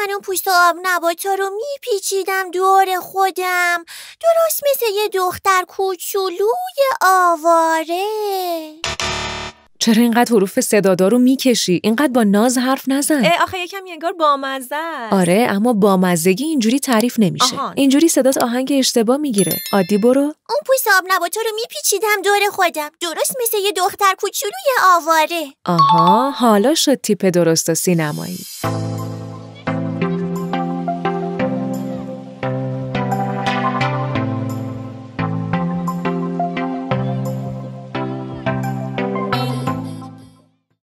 من اون پوست آب نباتا رو میپیچیدم دور خودم درست مثل یه دختر کوچولوی آواره چرا اینقدر حروف صدادار رو می‌کشی؟ اینقدر با ناز حرف نزن. آخه یکم انگار بامزه آره اما بامزگی اینجوری تعریف نمیشه. آهان. اینجوری صدات آهنگ اشتباه می‌گیره. عادی برو. اون پوست آب نباتا رو میپیچیدم دور خودم. درست مثل یه دختر کوچولوی آواره. آها حالا شد تیپ درست و سینمایی.